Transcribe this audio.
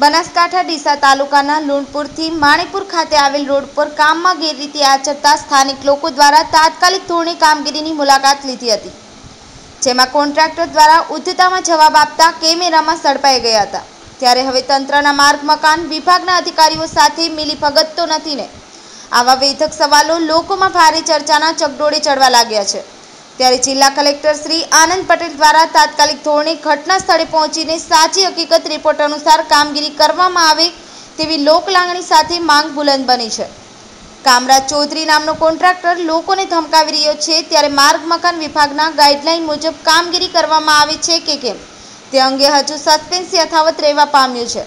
બનાસકાંઠા ડીસા તાલુકાના લુણપુરથી માણીપુર ખાતે આવેલ રોડ પર કામમાં ગેરરીતિ આચરતા સ્થાનિક લોકો દ્વારા તાત્કાલિક ધોરણે કામગીરીની મુલાકાત લીધી હતી, જેમાં કોન્ટ્રાક્ટર દ્વારા ઉદ્ધતામાં જવાબ આપતા કેમેરામાં સડપાઈ ગયા હતા. ત્યારે હવે તંત્રના માર્ગ, મકાન વિભાગના અધિકારીઓ સાથે મિલીભગત તો નથી ને? આવા વેધક સવાલો લોકોમાં ભારે ચર્ચાના ચકડોળે ચડવા લાગ્યા છે. ત્યારે જિલ્લા કલેક્ટર શ્રી આનંદ પટેલ દ્વારા તાત્કાલિક ધોરણે ઘટના સ્થળે પહોંચીને સાચી હકીકત રિપોર્ટ અનુસાર કામગીરી કરવામાં આવે તેવી લોકલાગણી સાથે માંગ બુલંદ બની છે. કામરાજ ચૌધરી નામનો કોન્ટ્રાક્ટર લોકોને ધમકાવી રહ્યો છે ત્યારે માર્ગ મકાન વિભાગના ગાઈડલાઈન મુજબ કામગીરી કરવામાં આવે છે કે કેમ? તે અંગે હજુ સસ્પેન્સ યથાવત રહેવા પામ્યું છે.